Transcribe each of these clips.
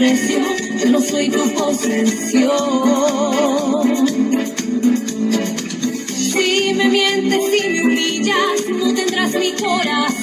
yo no soy tu posesión. Si me mientes, si me humillas, no tendrás mi corazón.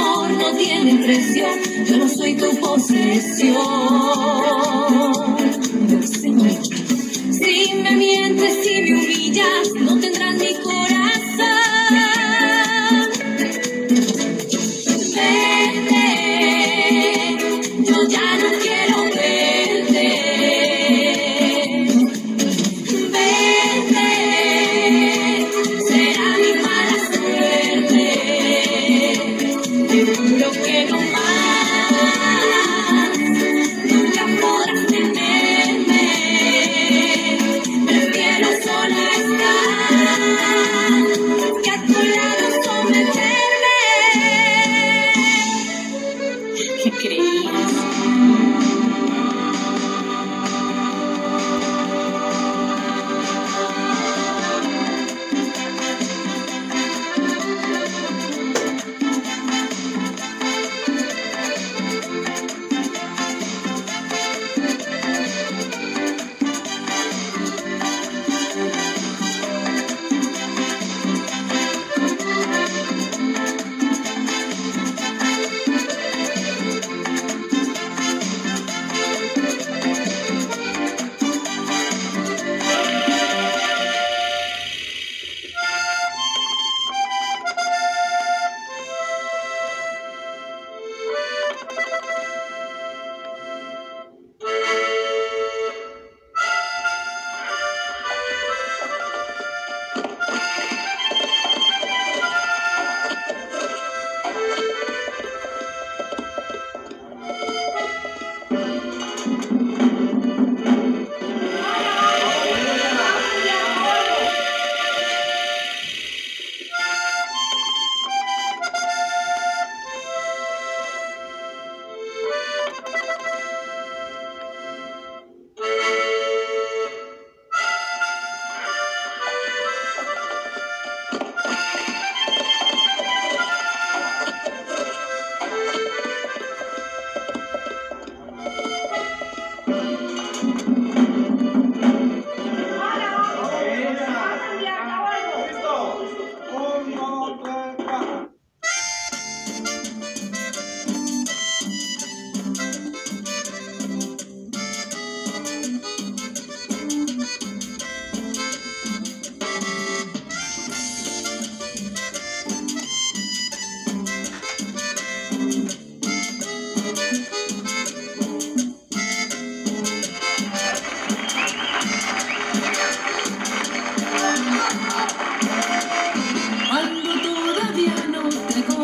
Amor no tiene precio, yo no soy tu posesión. Señor. Si me mientes, si me humillas, no tendrás mi corazón. keep it in.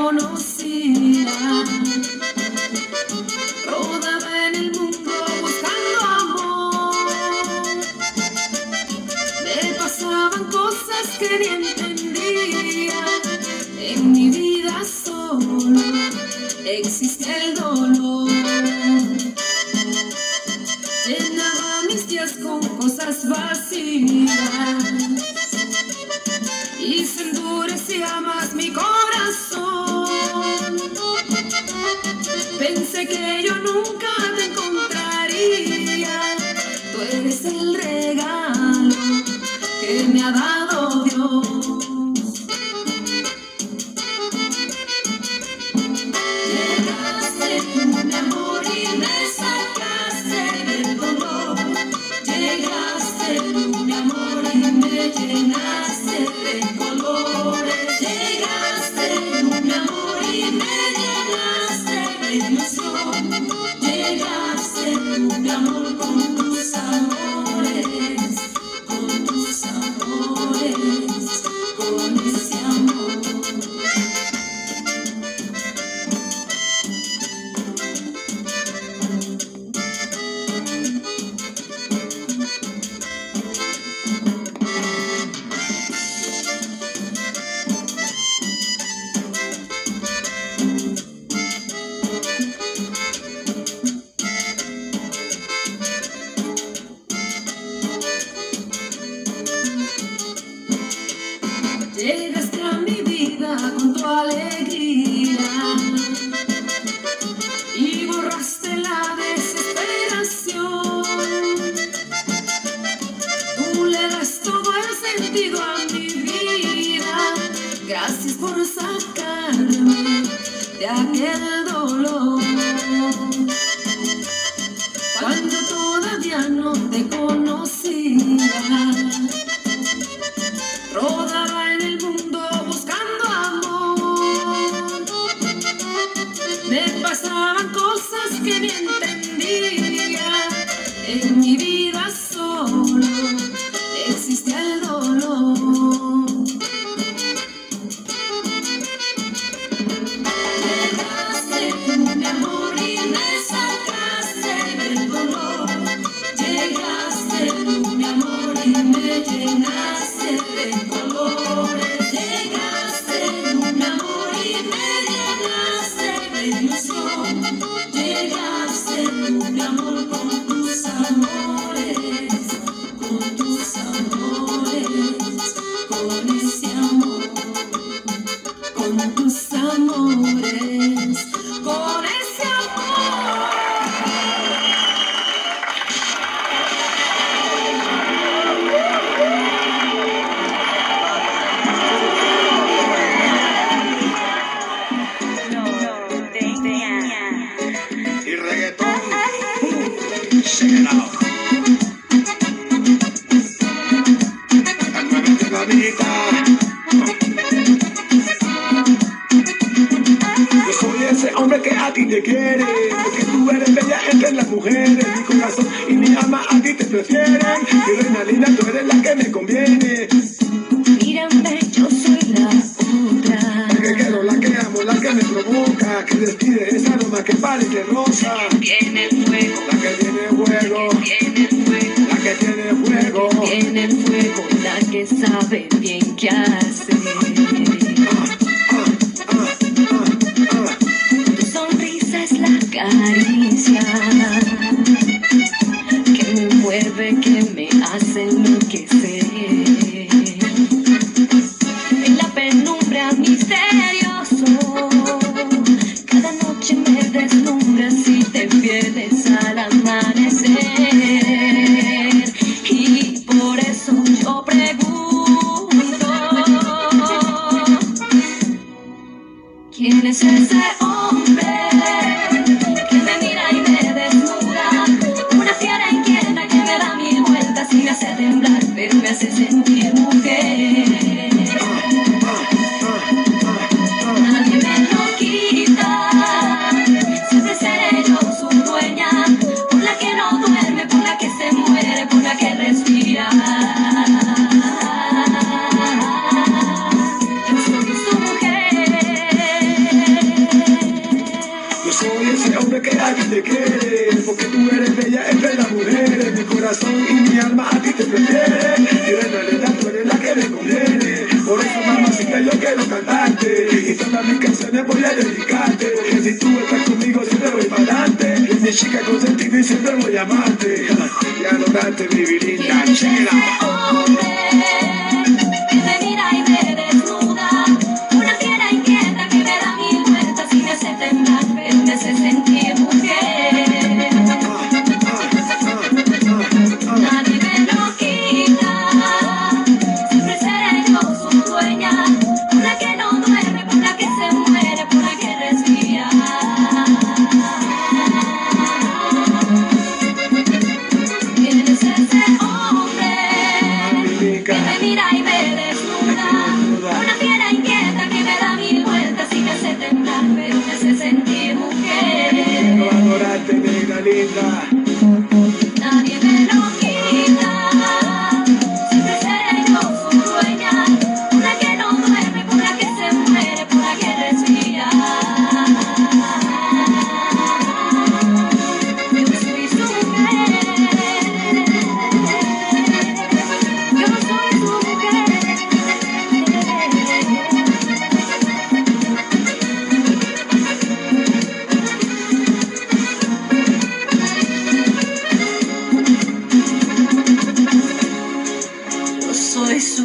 Conocía, rodaba en el mundo buscando amor. Me pasaban cosas que ni entendía. En mi vida solo existe el dolor. Llenaba mis días con cosas vacías y se endurecía más mi corazón. Gracias por sacarme de aquel dolor. Cuando todavía no te conocía, rodaba en el mundo buscando amor. Me pasaban cosas que ni entendía. con tus amores, ese amor. Check it out. Officer. ¿Quién es ese hombre que me mira y me desnuda? Una fiera inquieta que me da mil vueltas y me hace temblar, pero me hace sentir. Por eso mamacita yo quiero cantarte Y todas mis canciones voy a dedicarte. Si tú estás conmigo siempre voy para adelante. Mi chica consentida y siempre voy a amarte. Ya lograste mi linda, chela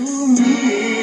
you